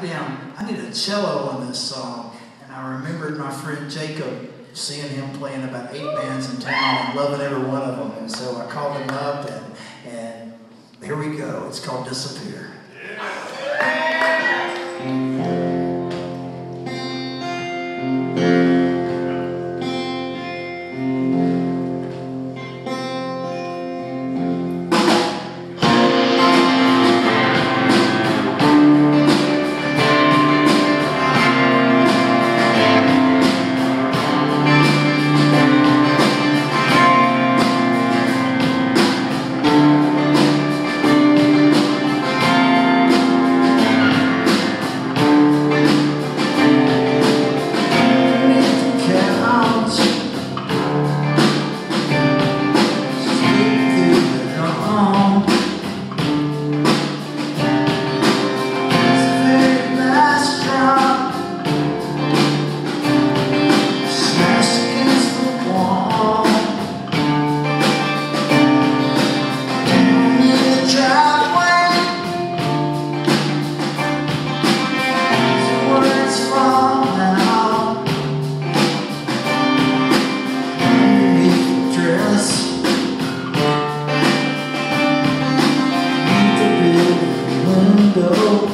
goddamn, I need a cello on this song. And I remembered my friend Jacob seeing him playing about eight bands in town and loving every one of them. And so I called him up and, and here we go. It's called Disappear. Away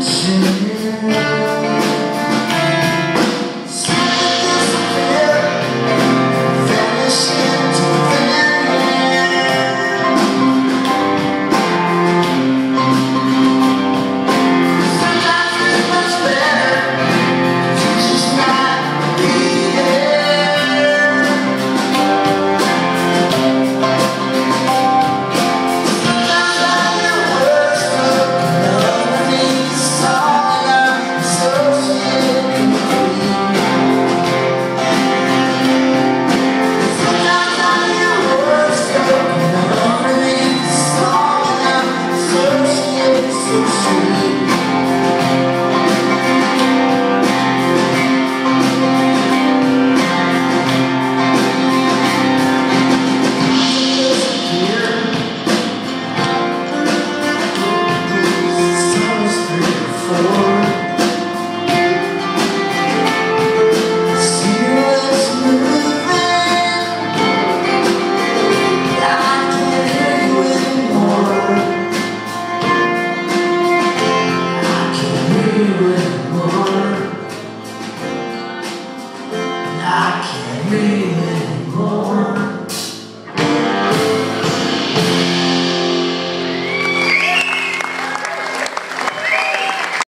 into